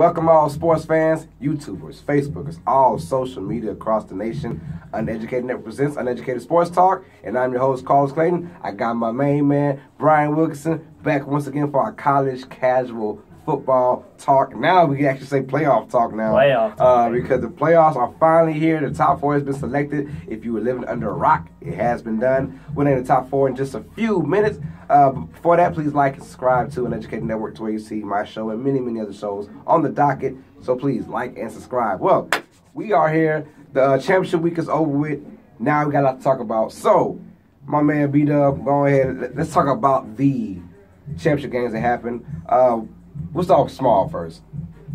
Welcome all sports fans, YouTubers, Facebookers, all social media across the nation. Uneducated Network presents Uneducated Sports Talk, and I'm your host, Carlos Clayton. I got my main man, Brian Wilkerson, back once again for our college casual football talk. Now we can actually say playoff talk now. Playoff talk, Uh, because the playoffs are finally here. The top four has been selected. If you were living under a rock, it has been done. We'll name the top four in just a few minutes. Uh, but before that, please like and subscribe to Uneducated Network to where you see my show and many, many other shows on the docket. So please like and subscribe. Well, we are here. The uh, championship week is over with. Now we got a lot to talk about. So, my man B Dub, go ahead. Let- Let's talk about the championship games that happened. Uh, we'll start with small first.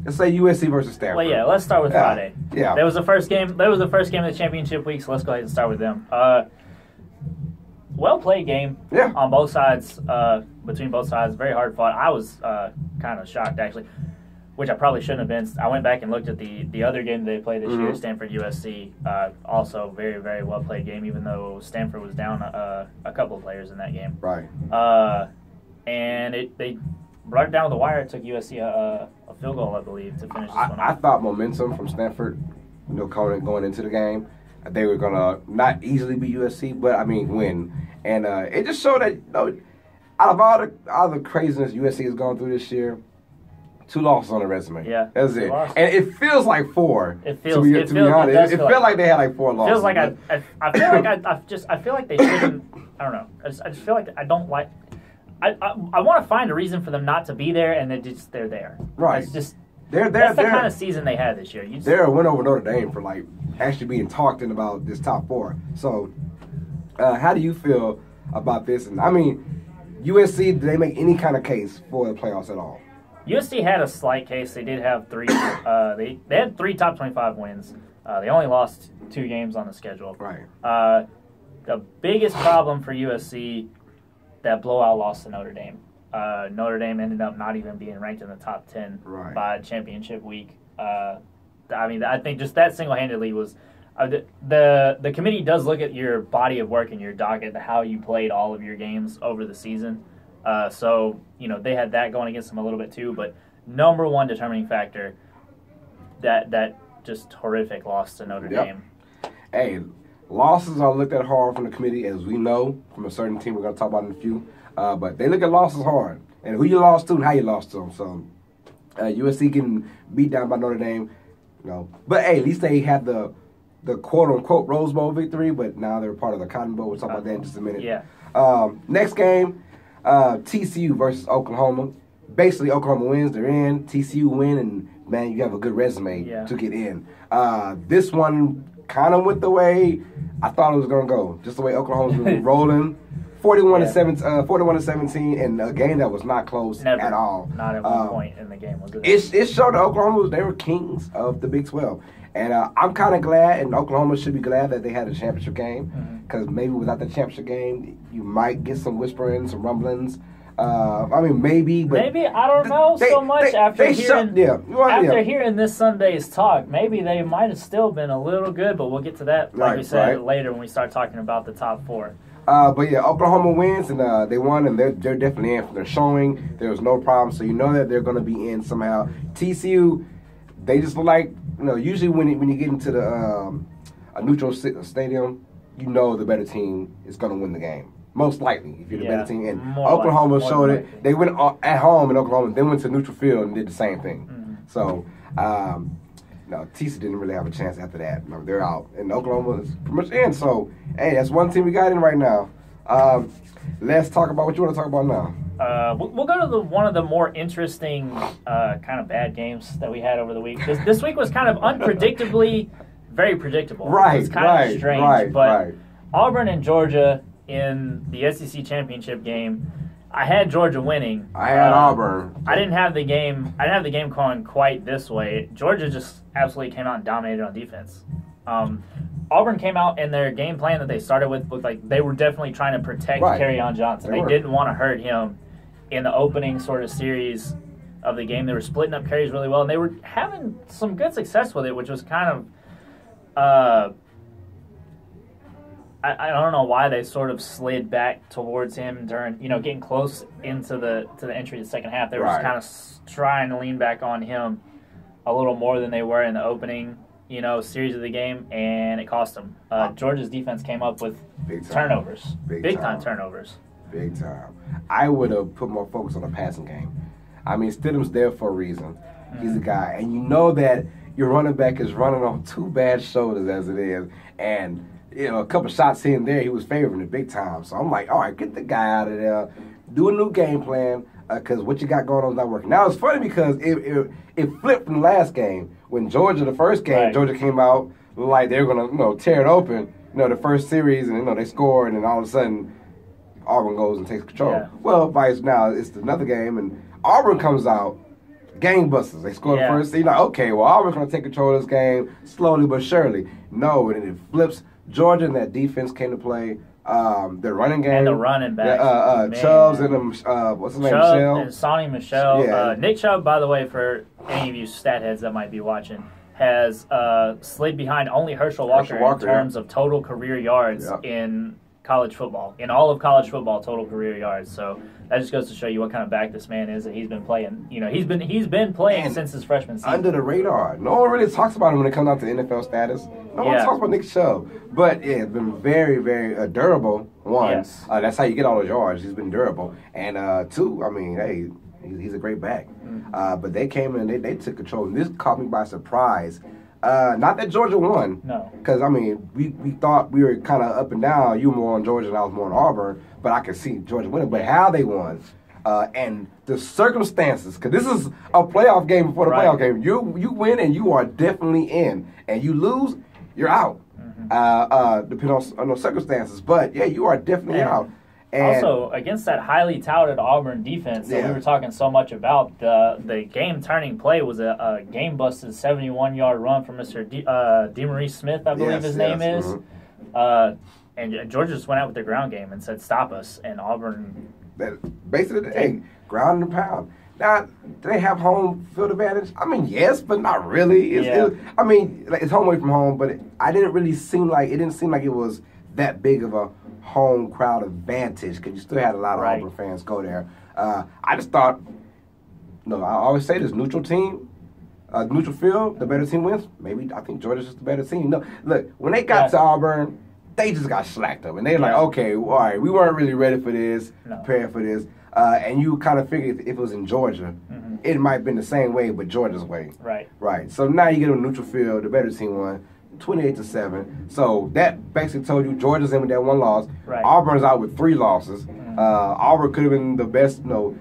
Let's say USC versus Stanford. Well, yeah, let's start with Yeah. Friday. Yeah. That was the first game. That was the first game of the championship week. So let's go ahead and start with them. Uh, well played game. Yeah. On both sides, uh, between both sides, very hard fought. I was uh, kind of shocked actually, which I probably shouldn't have been. I went back and looked at the the other game they played this year, Mhm. Stanford USC. Uh, also very very well played game, even though Stanford was down uh, a couple of players in that game. Right. Uh, and it they brought it down the wire. It took USC a, a field goal, I believe, to finish this one. I, I thought momentum from Stanford, you know, going going into the game, they were gonna not easily beat USC, but I mean win, and uh, it just showed that you know, out of all the all the craziness USC has gone through this year, two losses on the resume. Yeah, that's it, losses. and it feels like four. It feels- to be, it to feels- be honest, does it, feel felt like- like they had like four losses. feels like I, I, I feel like I, I just I feel like they shouldn't. I don't know. I just, I just feel like I don't like. I I, I want to find a reason for them not to be there, and they just they're there. Right. It's just they're they're that's the they're, kind of season they had this year. You just, they're a win over Notre Dame for like actually being talked in about this top four. So, uh, how do you feel about this? And I mean, USC, did they make any kind of case for the playoffs at all? USC had a slight case. They did have three. Uh, they they had three top twenty five wins. Uh, they only lost two games on the schedule. Right. Uh, the biggest problem for USC, that blowout loss to Notre Dame. Uh, Notre Dame ended up not even being ranked in the top ten Right. by championship week. Uh, I mean, I think just that single handedly was. Uh, the, the the committee does look at your body of work and your docket, how you played all of your games over the season. Uh, so you know they had that going against them a little bit too. But number one determining factor, that that just horrific loss to Notre Yep. Dame. Hey, losses are looked at hard from the committee, as we know from a certain team we're going to talk about in a few. Uh, but they look at losses hard, and who you lost to and how you lost to them. So, uh, USC getting beat down by Notre Dame, you know. But hey, at least they had the the quote unquote Rose Bowl victory. But now they're part of the Cotton Bowl. We'll talk about that in just a minute. Yeah. Um, next game, uh, TCU versus Oklahoma. Basically, Oklahoma wins, they're in. TCU win, and man, you have a good resume Yeah. to get in. Uh, this one kind of went the way I thought it was going to go. Just the way Oklahoma's been rolling. 41 Yeah. to 17, uh, 41 to 17, and a game that was not close Never at all. Not at one Um, point in the game was it. it, it showed that Oklahoma was they were kings of the Big 12. And uh, I'm kind of glad, and Oklahoma should be glad that they had a championship game. Because maybe without the championship game, you might get some whispering, some rumblings. Uh, I mean, maybe, but maybe I don't know they- so much they- after they hearing yeah, well, after yeah. hearing this Sunday's talk. Maybe they might have still been a little good, but we'll get to that like we said right. later when we start talking about the top four. Uh, but yeah, Oklahoma wins and uh, they won, and they're they're definitely in for their showing. There was no problem, so you know that they're going to be in somehow. TCU, they just look like you know. Usually when you, when you get into the um, a neutral sta- stadium, you know the better team is going to win the game. Most likely, if you're the Yeah, better team. And Oklahoma like- more showed it. likely. They went at home in Oklahoma, then went to neutral field and did the same thing. Mhm. So. Um, no, TCU didn't really have a chance after that. No, they're out, and Oklahoma is pretty much in. So, hey, that's one team we got in right now. Um, let's talk about what you want to talk about now. Uh, we'll, we'll go to the one of the more interesting uh, kind of bad games that we had over the week. This, this week was kind of unpredictably very predictable. Right, it was kind right, of strange, right, but right. Auburn and Georgia in the SEC championship game. I had Georgia winning. I had Uh, Auburn. I didn't have the game. I didn't have the game calling quite this way. Georgia just absolutely came out and dominated on defense. Um, Auburn came out and their game plan that they started with looked like they were definitely trying to protect Right. Kerryon Johnson. They They, didn't want to hurt him in the opening sort of series of the game. They were splitting up carries really well, and they were having some good success with it, which was kind of. Uh, I, I don't know why they sort of slid back towards him during you know getting close into the to the entry of the second half. They were Right. just kind of trying to lean back on him. a little more than they were in the opening, you know, series of the game, and it cost them. Uh, Georgia's defense came up with Big time. turnovers, Big big, time. time. turnovers. Big time. I would have put more focus on the passing game. I mean, Stidham's there for a reason. He's a guy, and you know that your running back is running on two bad shoulders as it is, and you know a couple shots here and there, he was favoring it big time. So I'm like, all right, get the guy out of there, do a new game plan, uh, because what you got going on is not working. Now it's funny because it it, it flipped from the last game when Georgia, the first game, Right. Georgia came out like they're gonna you know tear it open. You know the first series, and you know they score, and then all of a sudden Auburn goes and takes control. Yeah. Well, vice now it's another game, and Auburn comes out gangbusters. They score Yeah. the first. You're like, okay, well Auburn's gonna take control of this game slowly but surely. No, and it flips. Georgia and that defense came to play. Um, the running game And the running Yeah, uh, uh. Chubbs and them. Uh, what's his name? Chubb Michel. and Sony Michel. Yeah. Uh, Nick Chubb, by the way, for any of you stat heads that might be watching, has uh, slid behind only Herschel Walker, Herschel Walker, in terms of total career yards Yeah. in college football. In all of college football, total career yards. So that just goes to show you what kind of back this man is that he's been playing. You know, he's been he's been playing And since his freshman season. under the radar. No one really talks about him when it comes out to NFL status. No one talks about Nick Chubb. But yeah, it's been very, very uh, durable. One, Yes. uh, that's how you get all those yards. He's been durable. And uh, two, I mean, hey, he's, he's a great back. Mm-hmm. Uh, but they came in and they, they took control. And this caught me by surprise. Uh, not that Georgia won. No. Because, I mean, we, we thought we were kind of up and down. You were more on Georgia and I was more on Auburn. But I could see Georgia winning. But how they won. Uh, and the circumstances, because this is a playoff game before the Right. playoff game. You you win and you are definitely in, and you lose, you're out. Mm-hmm. Uh, uh, depending on, on those circumstances, but yeah, you are definitely out. And also, against that highly touted Auburn defense that Yeah. we were talking so much about, the the game turning play was a, a game busted 71 yard run from Mr. D, uh, Smith, I believe Yes, his name yes, is. mhm. Uh, and Georgia just went out with their ground game and said, "Stop us!" And Auburn, that basically, hey, ground and pound. Now, do they have home field advantage? I mean, yes, but not really. It's, Yeah. it- I mean, like, it's home away from home, but it, I didn't really seem like it didn't seem like it was that big of a home crowd advantage because you still had a lot of Right. Auburn fans go there. Uh, I just thought, no, I always say this: neutral team, uh, neutral field, the better team wins. Maybe I think Georgia's just the better team. No, look, when they got Yeah. to Auburn, they just got slacked up, and they're like, Yeah. okay, all right, we weren't really ready for this, No. prepared for this, uh, and you kind of figured if it was in Georgia, Mhm. it might have been the same way, but Georgia's way. right? Right. So now you get a neutral field, the better team won, 28 to 7. So that basically told you Georgia's in with that one loss. Right. Auburn's out with three losses. Mhm. Uh, Auburn could have been the best, you know.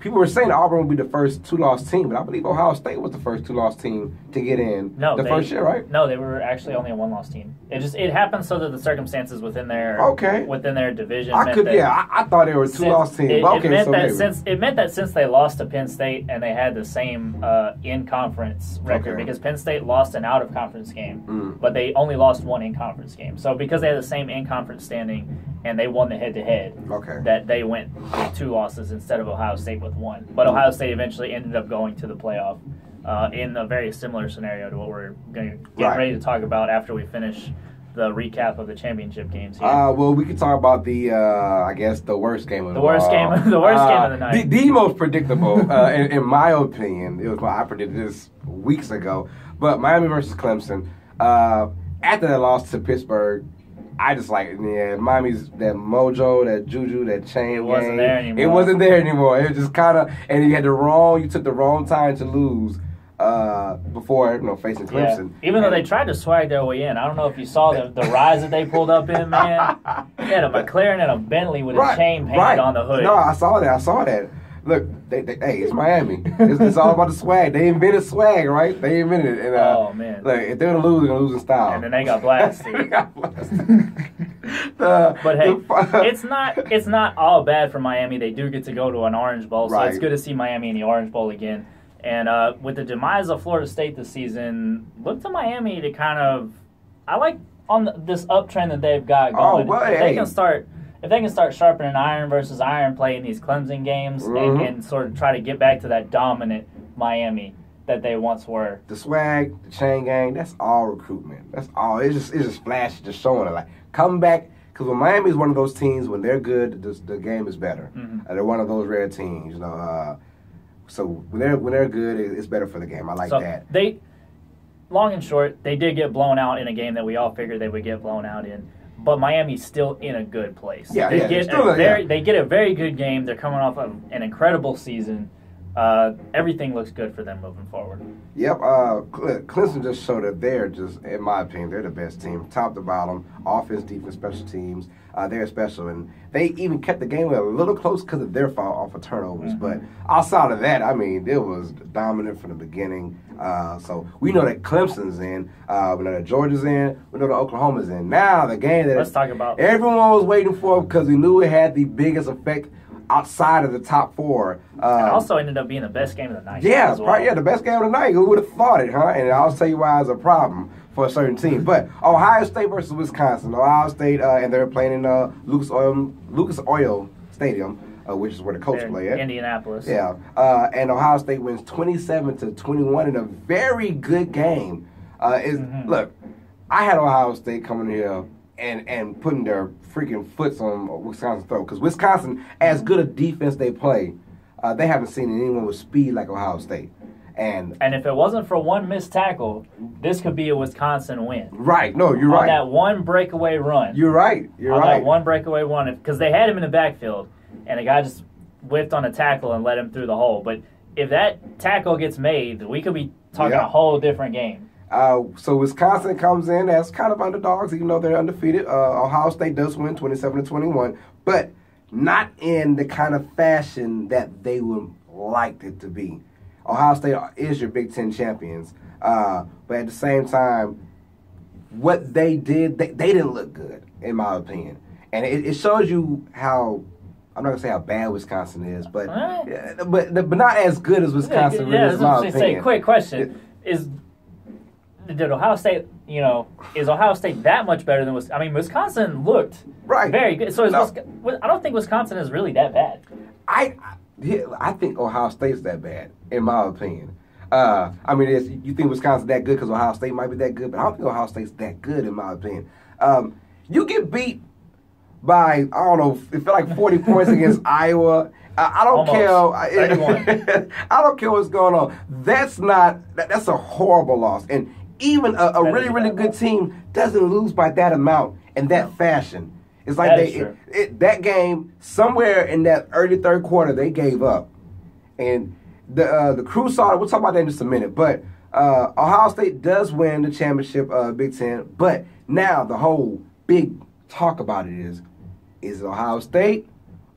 People were saying Auburn would be the first two loss team, but I believe Ohio State was the first two loss team to get in No, the they, first year, right? No, they were actually only a one loss team. It just it happened so that the circumstances within their Okay. within their division. I meant could, that yeah, I, I thought they were two loss team. It, but it meant so that maybe. since it meant that since they lost to Penn State and they had the same uh, in conference record Okay. because Penn State lost an out of conference game, Mm. but they only lost one in conference game. So because they had the same in conference standing and they won the head to head, Okay. that they went with two losses instead of Ohio State with one. But Ohio State eventually ended up going to the playoff. Uh, in a very similar scenario to what we're going to get Right. ready to talk about after we finish the recap of the championship games here. Uh, well, we could talk about the, uh, I guess, the worst game of The the worst game- the worst game Uh, of the night. The, the most predictable, uh, in, in my opinion. It was my, I predicted this weeks ago. But Miami versus Clemson. Uh, after that loss to Pittsburgh, I just like, yeah, mommy's that mojo, that juju, that chain It wasn't there anymore. It wasn't there anymore. It was just kind of, and you had the wrong, you took the wrong time to lose uh, before, you know, facing Yeah. Clemson. Even though they tried to swag their way in, I don't know if you saw the, the rise that they pulled up in, man. They had a McLaren and a Bentley with a chain painted right. on the hood. No, I saw that. I saw that. Look, they, they, hey, it's Miami. It's, it's all about the swag. They invented swag, right? They invented it. And, uh, Oh, man. Look, if they're gonna lose, they're gonna lose in style. And then they got blasted. They got blasted. The- But hey, the- it's not it's not all bad for Miami. They do get to go to an Orange Bowl, so it's good to see Miami in the Orange Bowl again. And uh, with the demise of Florida State this season, look to Miami to kind of I like on the, this uptrend that they've got Oh, going. well, if hey. they can start if they can start sharpening iron versus iron play in these Clemson games Mhm. and, and sort of try to get back to that dominant Miami that they once were. the swag, the chain gang, that's all recruitment. That's all. It's just it's just flashy, just showing it. Like come back because when Miami is one of those teams when they're good, the, the game is better. Mhm. Uh, they're one of those rare teams. You know, uh, So when they're when they're good, it- it's better for the game. I like so that. they, long and short, they did get blown out in a game that we all figured they would get blown out in. But Miami's still in a good place. Yeah, they yeah, get a very, they get a very good game. They're coming off of an incredible season. Uh, everything looks good for them moving forward. Yep, uh, Cle- Clemson just showed that they're just, in my opinion, they're the best team, top to bottom, offense, defense, special teams. Uh, they're special, and they even kept the game a little close because of their foul off of turnovers. Mm-hmm. But outside of that, I mean, it was dominant from the beginning. Uh, so we know that Clemson's in, uh, we know that Georgia's in, we know that Oklahoma's in. Now the game that Let's talk about- everyone was waiting for because we knew it had the biggest effect outside of the top four. Uh, And also ended up being the best game of the night. yeah, well. probably, yeah, the best game of the night. Who would have thought it, huh? And I'll tell you why it's a problem for a certain team. But Ohio State versus Wisconsin. Ohio State, uh, and they're playing in uh, Lucas Oil Lucas Oil Stadium, uh, which is where the coach in play at. Indianapolis. Yeah, uh, and Ohio State wins twenty-seven to twenty-one in a very good game. Uh, is Mhm. look, I had Ohio State coming here and and putting their freaking foots on Wisconsin's throat because Wisconsin, as good a defense they play, uh, they haven't seen anyone with speed like Ohio State. And And if it wasn't for one missed tackle, this could be a Wisconsin win. right, no, you're on right. that one breakaway run. You're right. You're on right. that one breakaway run, because they had him in the backfield, and the guy just whiffed on a tackle and let him through the hole. But if that tackle gets made, we could be talking a whole different game. Uh, so Wisconsin comes in as kind of underdogs, even though they're undefeated. Uh, Ohio State does win 27 to 21, but not in the kind of fashion that they would like it to be. Ohio State is your Big Ten champions, uh, but at the same time, what they did, they, they didn't look good, in my opinion, and it, it shows you how. I'm not gonna say how bad Wisconsin is, but yeah, but but not as good as Wisconsin yeah, really is, in that's what my I'm saying. opinion. Quick question: Is did Ohio State, you know, is Ohio State that much better than Wisconsin? I mean, Wisconsin looked Right. very good. So is No. Wisconsin, I don't think Wisconsin is really that bad. I, I I think Ohio State's that bad, in my opinion. Uh, I mean, it's, you think Wisconsin's that good because Ohio State might be that good, but I don't think Ohio State's that good, in my opinion. Um, you get beat by I don't know, it felt like forty points against Iowa. I, I don't Almost. care. 31. I don't care what's going on. That's not. That, that's a horrible loss, and even a, a really really good team doesn't lose by that amount in that fashion. It's like That they it, it, that game somewhere in that early third quarter they gave up, and the uh, the crew saw it. We'll talk about that in just a minute. But uh, Ohio State does win the championship, uh, Big Ten. But now the whole big talk about it is: is it Ohio State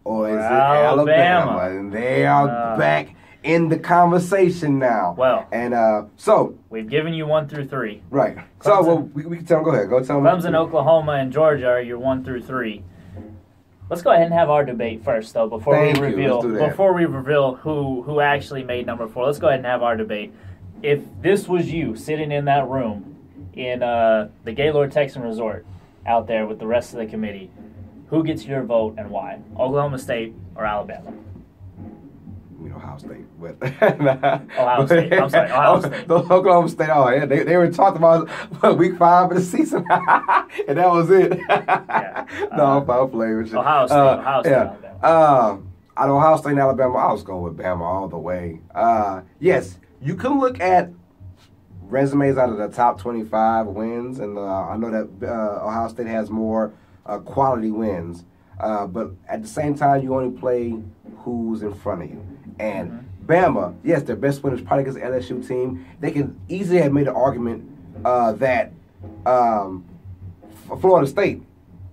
or is it Alabama. Alabama? And they are Uh. back in the conversation now. Well. and uh, so We've given you one through three. right. So well, we, we can tell them. Go ahead. Go tell them. Clemson, Oklahoma, and Georgia are your one through three. Let's go ahead and have our debate first, though, before Thank we reveal Let's do that. before we reveal who who actually made number four. Let's go ahead and have our debate. If this was you sitting in that room in uh, the Gaylord Texan Resort out there with the rest of the committee, who gets your vote and why? Oklahoma State or Alabama? Know, Ohio State, but Ohio State. I'm sorry, Ohio State. The Oklahoma State. Oh yeah, they, they were talked about what, week five of the season, and that was it. no, Uh, I'm playing with you. Ohio State, Uh, Ohio State, yeah. Alabama. Uh, out of Ohio State and Alabama, I was going with Bama all the way. Uh, yes, you can look at resumes out of the top 25 wins, and uh, I know that uh, Ohio State has more uh, quality wins. Uh, but at the same time, you only play who's in front of you. And Bama, yes, their best win is probably against the LSU team. They can easily have made an argument uh, that um, Florida State,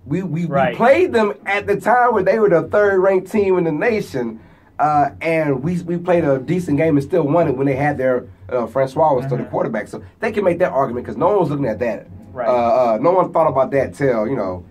we, we, Right. we played them at the time where they were the third ranked team in the nation. Uh, and we we played a decent game and still won it when they had their uh, Francois was still the Mhm. quarterback. So they can make that argument because no one was looking at that. Right. Uh, uh, no one thought about that till you know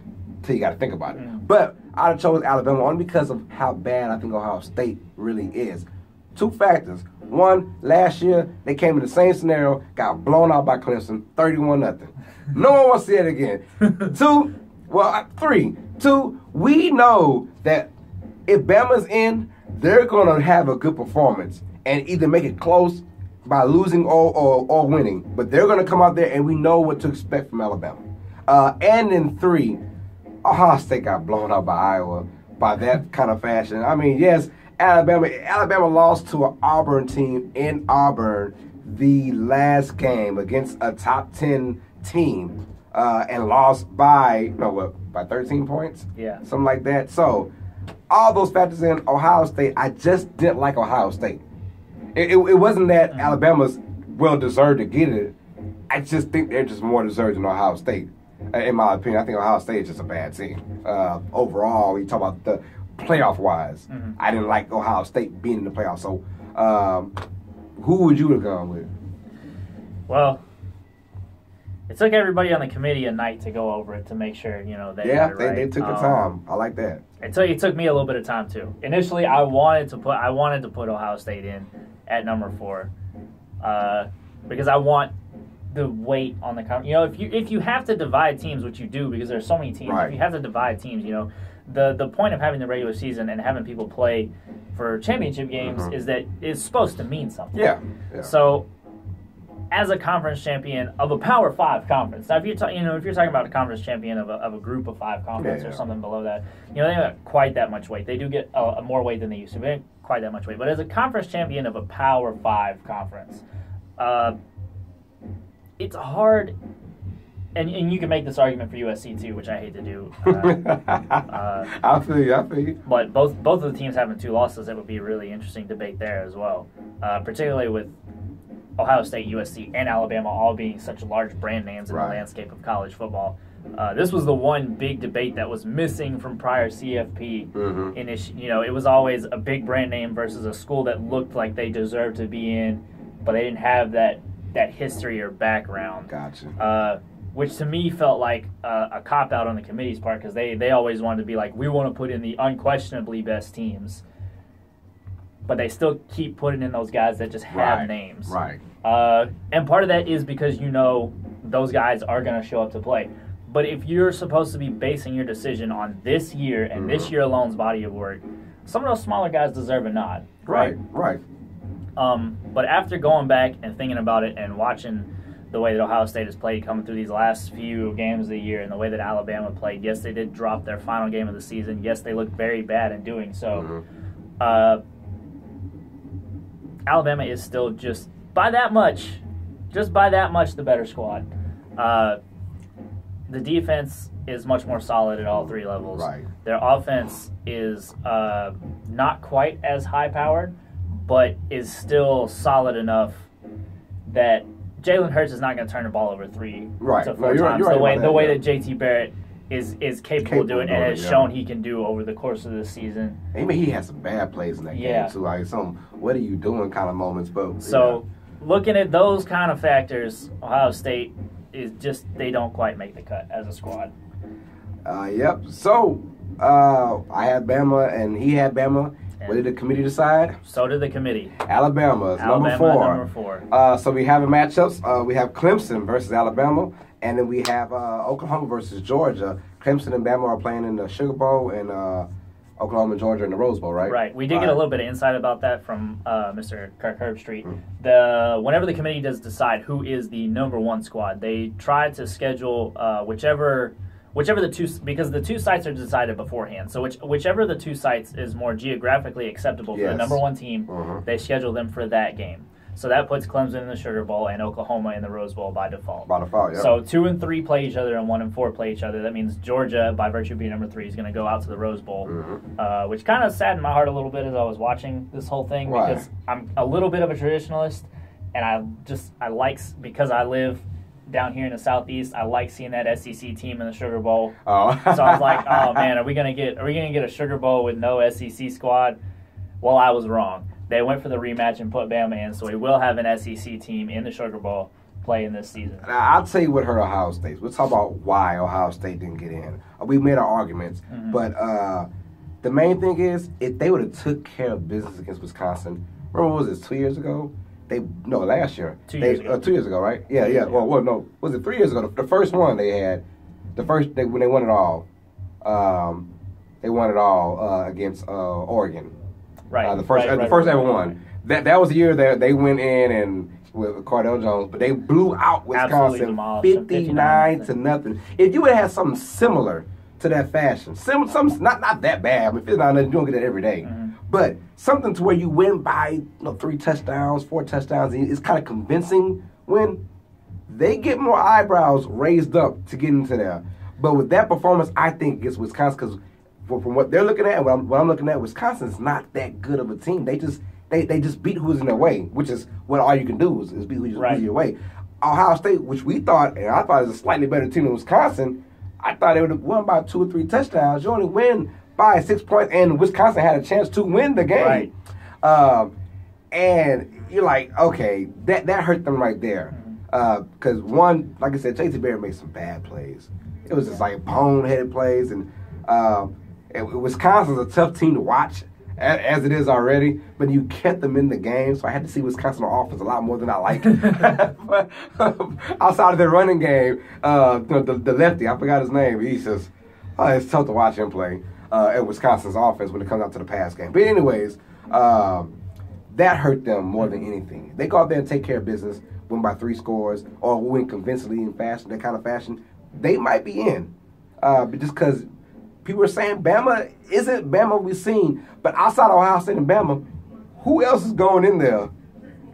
till you got to think about it. Mm. But I'd have chose Alabama only because of how bad I think Ohio State really is. Two factors. One, last year they came in the same scenario, got blown out by Clemson, thirty-one nothing. No one wants to see it again. Two, well, three. Two, we know that if Bama's in, they're gonna have a good performance and either make it close by losing or, or, or winning. But they're gonna come out there and we know what to expect from Alabama. Uh, and in three, Ohio State got blown out by Iowa by that kind of fashion. I mean, yes, Alabama. Alabama lost to an Auburn team in Auburn the last game against a top ten team, uh, and lost by no what by thirteen points. Yeah. something like that. So all those factors in Ohio State. I just didn't like Ohio State. It, it, it wasn't that Mm-hmm. Alabama's well deserved to get it. I just think they're just more deserved than Ohio State. In my opinion, I think Ohio State is just a bad team. Uh, overall, you talk about the playoff wise. Mhm. I didn't like Ohio State being in the playoffs. So, um, who would you have gone with? Well, it took everybody on the committee a night to go over it to make sure you know they yeah, it they, right. they took the Um, time. I like that. It took it took me a little bit of time too. Initially, I wanted to put I wanted to put Ohio State in at number four, uh, because I want the weight on the com- you know if you if you have to divide teams, which you do because there's so many teams. Right. If you have to divide teams, you know the the point of having the regular season and having people play for championship games Mhm. is that it's supposed to mean something. Yeah. yeah. So, as a conference champion of a Power Five conference, now if you're ta- you know if you're talking about a conference champion of a, of a group of five conference Yeah, or something below that, you know they don't have quite that much weight. They do get a, more weight than they used to, but they don't quite that much weight. But as a conference champion of a Power Five conference, uh, it's hard. And, and you can make this argument for USC too, which I hate to do. Uh, I feel you. I feel you. but both both of the teams having two losses, it would be a really interesting debate there as well. Uh, particularly with Ohio State, USC, and Alabama all being such large brand names in Right. the landscape of college football. Uh, this was the one big debate that was missing from prior CFP. Mhm. In its, you know, it was always a big brand name versus a school that looked like they deserved to be in, but they didn't have that that history or background Gotcha. uh, which to me felt like uh, a cop out on the committee's part because they, they always wanted to be like, we want to put in the unquestionably best teams. But they still keep putting in those guys that just have right. names. Right. Uh, and part of that is because you know those guys are going to show up to play. But if you're supposed to be basing your decision on this year and this Mhm. year alone's body of work, some of those smaller guys deserve a nod. Right. Right. Um, but after going back and thinking about it and watching the way that Ohio State has played coming through these last few games of the year and the way that Alabama played, yes, they did drop their final game of the season. Yes, they looked very bad in doing so. Mhm. Uh, Alabama is still just by that much, just by that much, the better squad. Uh, the defense is much more solid at all three levels. Right. Their offense is uh, not quite as high powered, but is still solid enough that Jalen Hurts is not going to turn the ball over three Right. to No, four you're- times you're right the way the that, way yeah. that JT Barrett is is capable, Capable of doing and has yeah. shown he can do over the course of the season. I mean, he had some bad plays in that Yeah. game too, like some "what are you doing" kind of moments. But So, looking at those kind of factors, Ohio State is just they don't quite make the cut as a squad. uh, yep. So uh, I had Bama, and he had Bama. Yeah. What did the committee decide? So did the committee. Alabama is Alabama number four. number four. Uh, so we have the matchups. Uh, we have Clemson versus Alabama, and then we have uh, Oklahoma versus Georgia. Clemson and Bama are playing in the Sugar Bowl, and uh, Oklahoma and Georgia in the Rose Bowl, right? Right. We did get a little bit of insight about that from uh, Mr. Kirk Herbstreit. Mm. The whenever the committee does decide who is the number one squad, they try to schedule uh, whichever whichever the two because the two sites are decided beforehand. So which whichever the two sites is more geographically acceptable for the number one team, Mhm. they schedule them for that game. So that puts Clemson in the Sugar Bowl and Oklahoma in the Rose Bowl by default. By default, yeah. So two and three play each other, and one and four play each other. That means Georgia, by virtue of being number three, is going to go out to the Rose Bowl, Mhm. uh, which kind of saddened my heart a little bit as I was watching this whole thing Why? because I'm a little bit of a traditionalist, and I just I like because I live down here in the southeast. I like seeing that SEC team in the Sugar Bowl. Oh. So I was like, oh man, are we gonna get are we gonna get a Sugar Bowl with no SEC squad? Well, I was wrong. They went for the rematch and put Bama in, so we will have an SEC team in the Sugar Bowl playing this season. Now, I'll tell you what hurt Ohio State. We'll talk about why Ohio State didn't get in. We made our arguments, Mhm. but uh, the main thing is if they would have took care of business against Wisconsin. Remember, what was this two years ago? They no last year. Two They- years ago. Uh, two years ago, right? Yeah, yeah. Well, well, no. Was it three years ago? The, the first one they had, the first they, when they won it all, um, they won it all uh, against uh, Oregon. Right. Uh, the first, right, uh, the right, first right, ever one. That that was the year that they went in and with Cardale Jones, but they blew out Wisconsin fifty nine 59 to nothing. If you would have had something similar to that fashion, sim, some not not that bad. I mean, fifty nine, you don't get it every day. Mhm. But something to where you win by you know, three touchdowns, four touchdowns, and it's kind of convincing when They get more eyebrows raised up to get into there. But with that performance, I think it's Wisconsin because from what they're looking at, what I'm, what I'm looking at, Wisconsin's not that good of a team. They just they, they just beat who's in their way, which is what all you can do is, is beat who's Right. in your way. Ohio State, which we thought, and I thought is a slightly better team than Wisconsin, I thought they would have won by two or three touchdowns. You only win by six points, and Wisconsin had a chance to win the game. Right. Um, and you're like, okay, that that hurt them right there. Because one, like I said, JT Barrett made some bad plays. It was just like boneheaded plays, and um, and Wisconsin's a tough team to watch as it is already. But you kept them in the game, so I had to see Wisconsin on offense a lot more than I like. but, outside of their running game, uh, the, the, the lefty, I forgot his name. He's just uh, it's tough to watch him play uh, at Wisconsin's offense when it comes out to the pass game. But anyways, um, that hurt them more than anything. They go out there and take care of business, win by three scores, or win convincingly in fashion, that kind of fashion. They might be in, uh, but just because people are saying Bama isn't Bama we've seen, but outside of Ohio State and Bama, who else is going in there?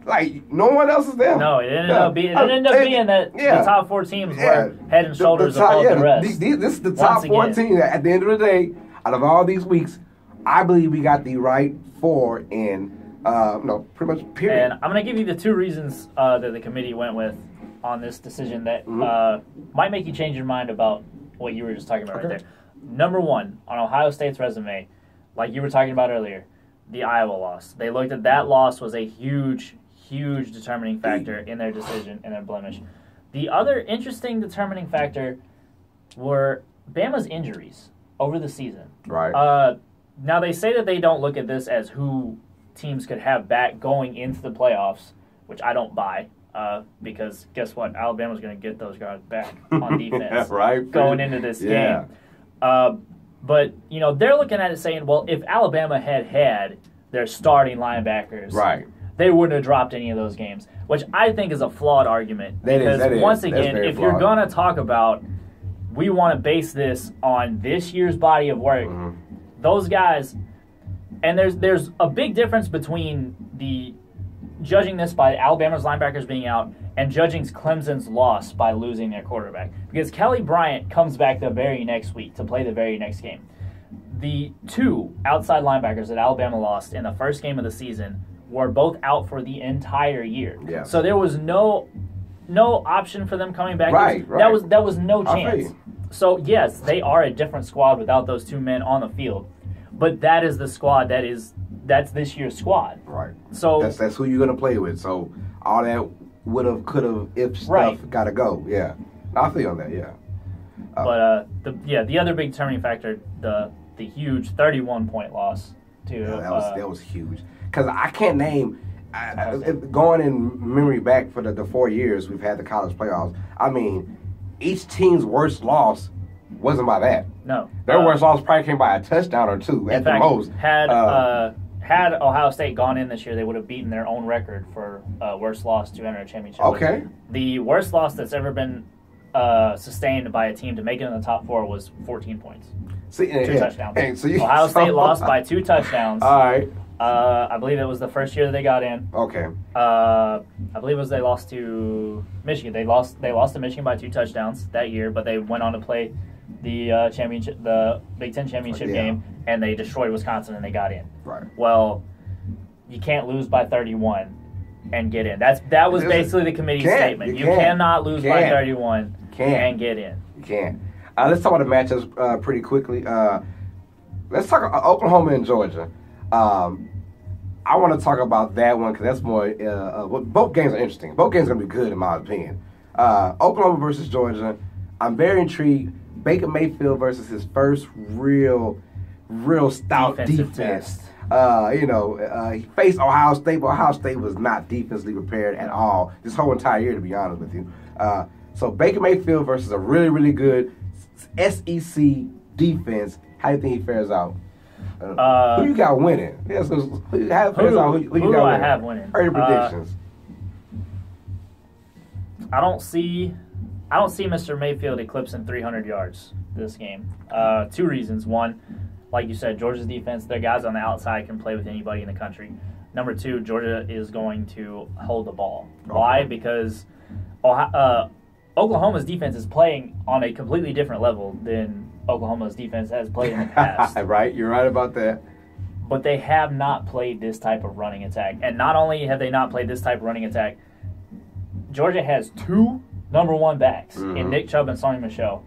Like no one else is there. No, it ended Yeah. up being it Uh, ended up being that yeah. the top four teams Yeah. were head and shoulders the top- above the rest. the- the- this is the top four again. team. At the end of the day, out of all these weeks, I believe we got the right four in, uh, no, pretty much period. And I'm going to give you the two reasons uh, that the committee went with on this decision that Mhm. uh, might make you change your mind about what you were just talking about Okay. right there. Number one, on Ohio State's resume, like you were talking about earlier, the Iowa loss. They looked at that loss was a huge, huge determining factor in their decision and their blemish. The other interesting determining factor were Bama's injuries over the season. right. Uh, now they say that they don't look at this as who teams could have back going into the playoffs, which I don't buy. Uh, because guess what? Alabama's going to get those guys back on defense right. going into this Yeah. game. Uh, but you know they're looking at it saying, well, if Alabama had had their starting linebackers, Right. they wouldn't have dropped any of those games, which I think is a flawed argument. That is- because is. once That's again, if you're going to talk about, we want to base this on this year's body of work. Mhm. Those guys, and there's there's a big difference between the judging this by Alabama's linebackers being out and judging Clemson's loss by losing their quarterback. Because Kelly Bryant comes back the very next week to play the very next game. The two outside linebackers that Alabama lost in the first game of the season were both out for the entire year. Yeah. So there was no no option for them coming back. Right, That right. was that was no chance. So yes, they are a different squad without those two men on the field. But that is the squad that is that's this year's squad. Right. So That's that's who you're gonna play with. So all that would have, could have, if stuff Right. gotta go. Yeah. I feel on that. Yeah. But uh, the yeah, the other big determining factor, the the huge 31 point loss to Yeah, that was uh, that was huge. Cause I can't name. I, I, going in memory back for the, the four years we've had the college playoffs. I mean, each team's worst loss wasn't by that. no. Their uh, worst loss probably came by a touchdown or two at fact, the most. had Uh, uh, had Ohio State gone in this year, they would have beaten their own record for uh, worst loss to enter a championship. Okay. The worst loss that's ever been uh, sustained by a team to make it in the top four was 14 points, See, two touchdowns. and so you- Ohio State lost by two touchdowns. All right. Uh, I believe it was the first year that they got in. Okay. Uh, I believe it was they lost to Michigan. They lost they lost to Michigan by two touchdowns that year, but they went on to play the uh, championship, the Big Ten championship Yeah. game, and they destroyed Wisconsin and they got in. Right. Well, you can't lose by 31 and get in. That's that was basically the committee's Can't. statement. You You, can't. cannot lose by Can't. 31 Can't. and get in. You can. Uh, let's talk about the matchups uh, pretty quickly. Uh, let's talk about Oklahoma and Georgia. Um, I want to talk about that one because that's more. Uh, uh, well, both games are interesting. Both games are going to be good in my opinion. Uh, Oklahoma versus Georgia. I'm very intrigued. Baker Mayfield versus his first real, real stout Defensive defense. test. Uh, you know, uh, he faced Ohio State, but Ohio State was not defensively prepared at all this whole entire year, to be honest with you. Uh, so Baker Mayfield versus a really, really good SEC defense. How do you think he fares out? Uh, Uh, who you got winning? Yes, who, who, how Who-? Who, who you got do I winning? have winning? Are your Uh, predictions? I don't see I don't see Mr. Mayfield eclipsing 300 yards this game. Uh, two reasons. One, like you said, Georgia's defense, their guys on the outside can play with anybody in the country. Number two, Georgia is going to hold the ball. Why? Because Ohio, uh, Oklahoma's defense is playing on a completely different level than Oklahoma's defense has played in the past. right, you're right about that. but they have not played this type of running attack. And not only have they not played this type of running attack, Georgia has two number one backs in Mhm. Nick Chubb and Sony Michel.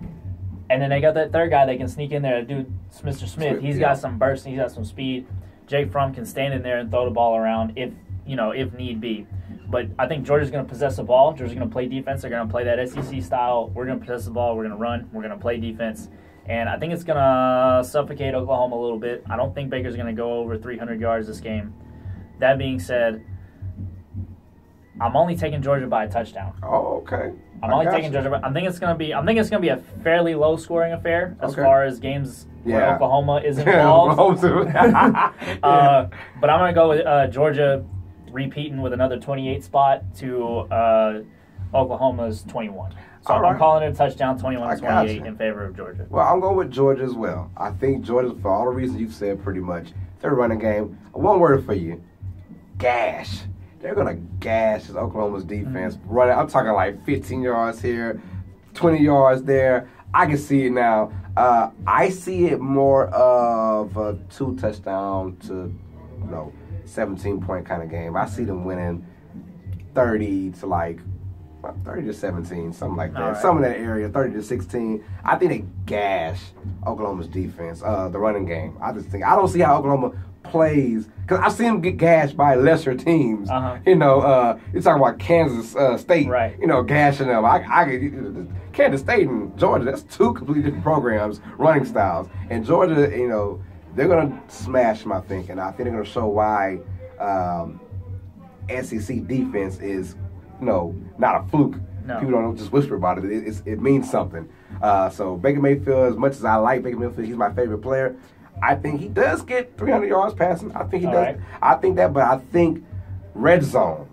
And then they got that third guy they can sneak in there. Dude, Mr. Smith, Smith, he's yeah. got some burst, he's got some speed. Jake Fromm can stand in there and throw the ball around if you know if need be. But I think Georgia's going to possess the ball. Georgia's going to play defense. They're going to play that SEC style. We're going to possess the ball. We're going to run. We're going to play defense. And I think it's going to suffocate Oklahoma a little bit. I don't think Baker's going to go over 300 yards this game. That being said, I'm only taking Georgia by a touchdown. Oh, okay. I'm I only taking you. Georgia. I think it's gonna be. I think it's gonna be a fairly low scoring affair as Okay. far as games where Oklahoma is involved. Oklahoma too. uh, but I'm gonna go with uh, Georgia repeating with another 28 spot to uh, Oklahoma's 21. So All I'm right. calling it a touchdown, 21 to 28 you. in favor of Georgia. Well, I'm going with Georgia as well. I think Georgia, for all the reasons you've said, pretty much, their running game. One word for you: gash. They're gonna gash this Oklahoma's defense. Running, I'm talking like 15 yards here, 20 yards there. I can see it now. Uh, I see it more of a two touchdown to, you know, 17 point kind of game. I see them winning 30 to like uh, 30 to 17, something like that. Right. Some in that area, 30 to 16. I think they gash Oklahoma's defense, uh, the running game. I just think I don't see how Oklahoma plays because I've seen them get gashed by lesser teams. Uh-huh. You know, uh, you're talking about Kansas uh, State, Right. You know, gashing them. I, I Kansas State and Georgia. That's two completely different programs, running styles. And Georgia, you know, they're gonna smash them. I think, and I think they're gonna show why. Um, SEC defense is, you know, not a fluke. No. People don't just whisper about it. It, it means something. Uh, so Baker Mayfield, as much as I like Baker Mayfield, he's my favorite player. I think he does get 300 yards passing. I think he All does. right. I think that, but I think red zone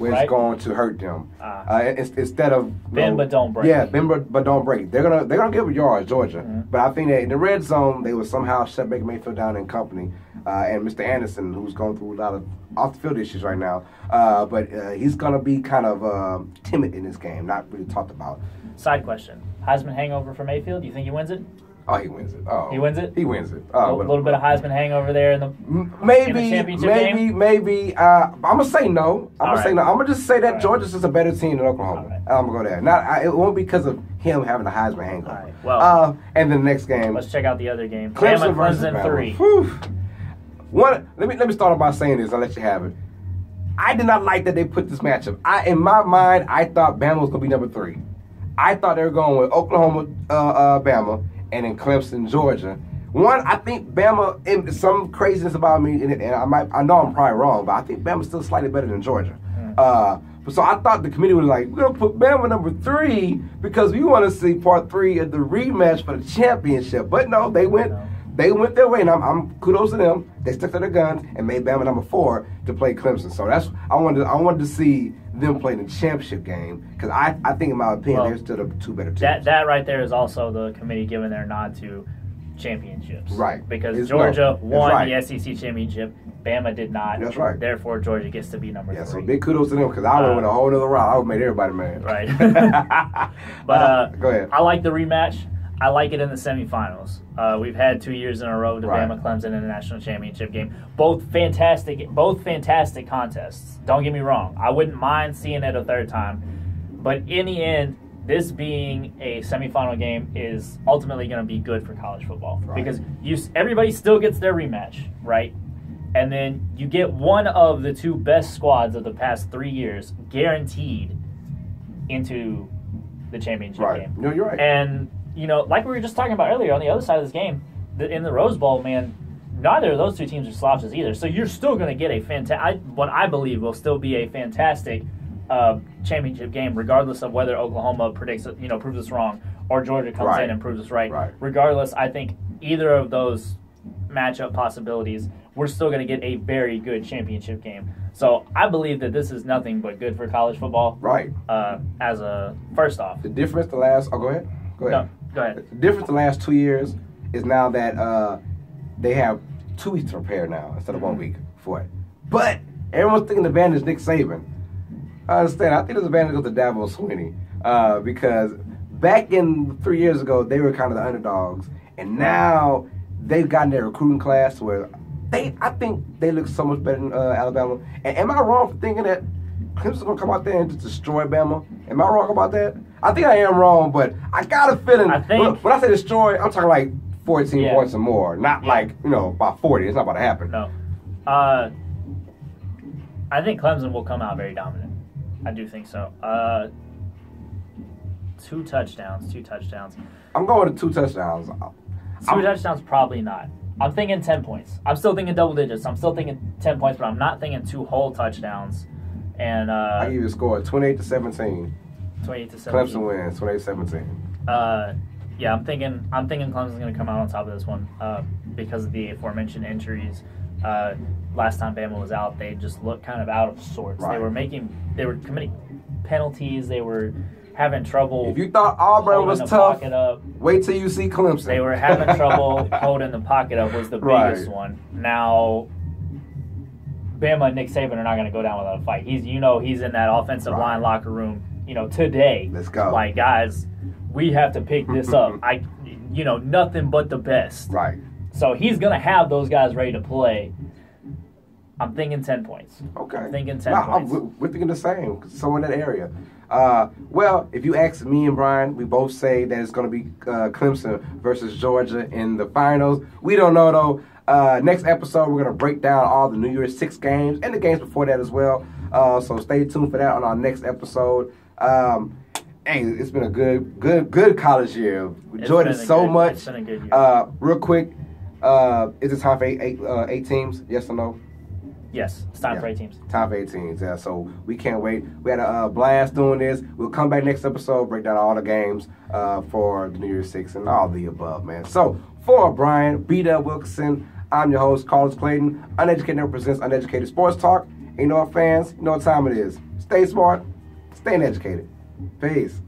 was Right. going to hurt them Ah. uh, ins- instead of Bend know, but don't break. Yeah, bend but, but don't break. They're gonna they're gonna give it yards, Georgia. Mhm. But I think that in the red zone they will somehow shut Baker Mayfield down in company, uh, and Mr. Anderson, who's going through a lot of off the field issues right now. Uh, but uh, he's gonna be kind of uh, timid in this game, not really talked about. Side question: Heisman hangover for Mayfield. Do you think he wins it? Oh, he wins it. Oh, He wins it? He wins it. A Oh, little, little bit of Heisman hangover there in the. Maybe, In the championship maybe, game? maybe. Uh, I'm gonna say no. I'm All gonna say no. I'm gonna just say that All right. Georgia's just a better team than Oklahoma. Right. I'm gonna go there. Not. I, it won't be because of him having a Heisman hangover. Right. Well- uh, and the next game, Let's check out the other game. Clemson Bama, versus Clemson Bama. three. Whew. One. Let me let me start off by saying this. I'll let you have it. I did not like that they put this matchup. I, in my mind, I thought Bama was gonna be number three. I thought they were going with Oklahoma, uh, uh, Bama, and in Clemson, Georgia. One, I think Bama. And some craziness about me, and, and I might, I know I'm probably wrong, but I think Bama's still slightly better than Georgia. Uh, but so I thought the committee was like, we're gonna put Bama number three because we want to see part three of the rematch for the championship. But no, they went. No. They went their way, and I'm, I'm kudos to them. They stuck to their guns and made Bama number four to play Clemson. So that's I wanted. I wanted to see them play in the championship game because I, I think in my opinion Well, they're still the two better teams. That that right there is also the committee giving their nod to championships. Right. Because It's- Georgia no, won that's the SEC championship. Bama did not. That's right. Therefore, Georgia gets to be number yeah, so big kudos to them because I would Uh, went a whole other route. I would have made everybody mad. Right. but uh, go ahead. I like the rematch. I like it in the semifinals. Uh, we've had two years in a row to Right. Bama Clemson in the national championship game. Both fantastic, both fantastic contests. Don't get me wrong. I wouldn't mind seeing it a third time, but in the end, this being a semifinal game is ultimately going to be good for college football Right. because you everybody still gets their rematch, right? And then you get one of the two best squads of the past three years guaranteed into the championship right. game. No, you're right. And you know, like we were just talking about earlier, on the other side of this game, the, in the Rose Bowl, man, neither of those two teams are slouches either. So you're still going to get a fantastic, what I believe will still be a fantastic uh, championship game, regardless of whether Oklahoma predicts, you know, proves us wrong, or Georgia comes Right. in and proves us right. Right. Regardless, I think either of those matchup possibilities, we're still going to get a very good championship game. So I believe that this is nothing but good for college football. right. Uh, as a first off, The difference the last. Oh, go ahead. Go ahead. no, go ahead. The difference the last two years is now that uh, they have two weeks to prepare now instead of one week for it. But everyone's thinking the advantage Nick Saban. I understand. I think there's advantage of the Dabo Swinney uh, because back in three years ago they were kind of the underdogs, and now they've gotten their recruiting class where they I think they look so much better than uh, Alabama. And am I wrong for thinking that Clemson's gonna come out there and just destroy Bama? Am I wrong about that? I think I am wrong, but I got a feeling. I think- when, when I say destroy, I'm talking like 14 Yeah. points or more, not Yeah. like you know about 40. It's not about to happen. No. Uh, I think Clemson will come out very dominant. I do think so. Uh, two touchdowns. Two touchdowns. I'm going to two touchdowns. 2 I'm- touchdowns, probably not. I'm thinking 10 points. I'm still thinking double digits. I'm still thinking 10 points, but I'm not thinking two whole touchdowns. And I uh, give you a score 28 to 17. 28 to 17. Clemson wins 28 17. Uh, yeah, I'm thinking I'm thinking Clemson's going to come out on top of this one uh, because of the aforementioned injuries. Uh, last time Bama was out, they just looked kind of out of sorts. They were making, they were committing penalties. They were having trouble. If you thought Auburn was tough, pocket up. wait till you see Clemson. They were having trouble holding the pocket up. Was the Right. biggest one. Now, Bama and Nick Saban are not going to go down without a fight. He's, you know, he's in that offensive Right. line locker room. You know, today. Let's go. Like guys, we have to pick this up. I, you know, nothing but the best. right. So he's going to have those guys ready to play. I'm thinking ten points. Okay. I'm thinking 10 Nah, I'm- points. we're, we're thinking the same. So in that area. Uh, well, if you ask me and Brian, we both say that it's going to be uh, Clemson versus Georgia in the finals. We don't know though. Uh, next episode, we're going to break down all the New Year's Six games and the games before that as well. Uh, so stay tuned for that on our next episode. Um, hey, it's been a good, good, good college year. We enjoyed it so good- much. it's been a good year. Uh, real quick, uh, is it time for eight, eight, uh, eight teams? Yes or no? yes, it's time Yeah. for eight teams. Top 18s, yeah. So we can't wait. We had a uh, blast doing this. We'll come back next episode, break down all the games uh, for the New Year's Six and all the above, man. So for Brian, B. Dub Wilkerson, I'm your host, Carlos Clayton. Uneducated represents uneducated sports talk. And you know what, fans? You know what time it is. Stay smart, stay educated. Peace.